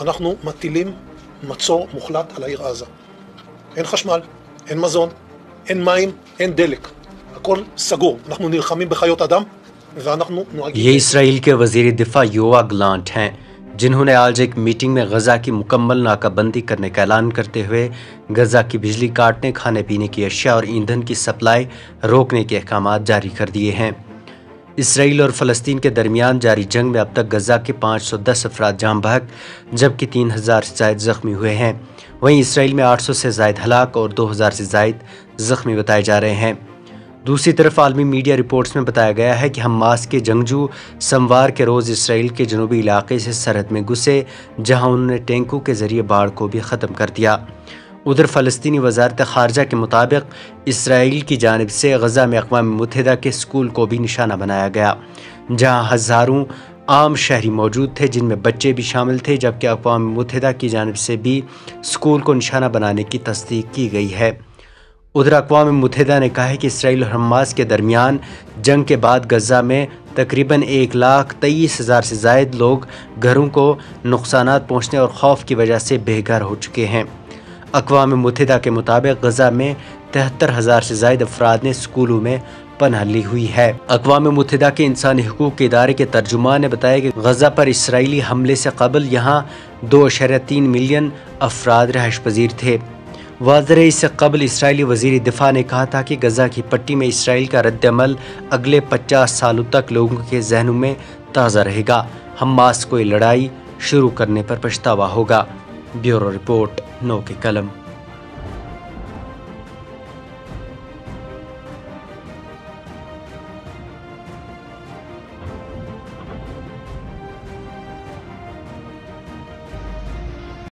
אנחנו מטילים מצור מוחלט על העיר עזה. אין חשמל, אין מזון, אין מים, אין דלק. הכל סגור. אנחנו נלחמים בחיות אדם, ואנחנו נוהגים... ये इसराइल के वजीर दिफा युवा ग्लांट हैं जिन्होंने आज एक मीटिंग में गजा की मुकम्मल नाकाबंदी करने का ऐलान करते हुए गजा की बिजली काटने खाने पीने की अशिया और ईंधन की सप्लाई रोकने के अहकाम जारी कर दिए हैं इसराइल और फ़लस्तीन के दरमियान जारी जंग में अब तक गजा के 510 अफराद जाम बहक जबकि 3000 से जायद ज़ख्मी हुए हैं। वहीं इसराइल में 800 से जायद हलाक और 2000 से जायद ज़ख्मी बताए जा रहे हैं। दूसरी तरफ़ आलमी मीडिया रिपोर्ट्स में बताया गया है कि हमास के जंगजू सोमवार के रोज़ इसराइल के जनूबी इलाके से सरहद में घुसे, जहाँ उन्होंने टैंकों के ज़रिए बाढ़ को भी ख़त्म कर दिया। उधर फ़लस्तनी वजारत खारजा के मुताबिक इसराइल की जानब से गजा में अकवा मुतहदा के स्कूल को भी निशाना बनाया गया, जहाँ हज़ारों आम शहरी मौजूद थे, जिनमें बच्चे भी शामिल थे, जबकि अकवा मुतहदा की जानब से भी स्कूल को निशाना बनाने की तस्दीक की गई है। उधर अकवा मुतहदा ने कहा है कि इसराइल और हमास के दरमियान जंग के बाद गजा में तकरीबन एक लाख तेईस हज़ार से जायद लोग घरों को नुकसान पहुँचने और खौफ की वजह से बेघर हो चुके हैं। अकवा मुतहदा के मुताबिक गजा में तिहत्तर हज़ार से जायद अफराद ने स्कूलों में पनह ली हुई है। अकवा मुतहदा के इंसानी हकूक़ के इदारे के तर्जुमान ने बताया कि गजा पर इसराइली हमले से कबल यहाँ दो अशर तीन मिलियन अफराद रहश पजीर थे। वाजर इससे कबल इसराइली वज़ीर दिफा ने कहा था कि गजा की पट्टी में इसराइल का रद्दमल अगले पचास सालों तक लोगों के जहनों में ताज़ा रहेगा। हम हमास कोई लड़ाई शुरू करने पर पछतावा होगा। Bureau report. नो के कलम।